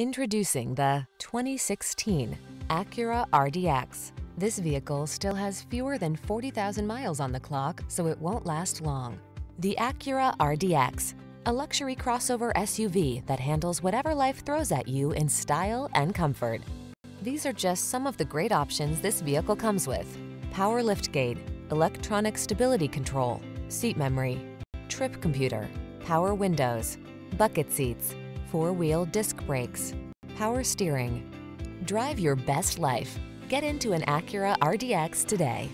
Introducing the 2016 Acura RDX. This vehicle still has fewer than 40,000 miles on the clock, so it won't last long. The Acura RDX, a luxury crossover SUV that handles whatever life throws at you in style and comfort. These are just some of the great options this vehicle comes with. Power liftgate, electronic stability control, seat memory, trip computer, power windows, bucket seats, four-wheel disc brakes, power steering. Drive your best life. Get into an Acura RDX today.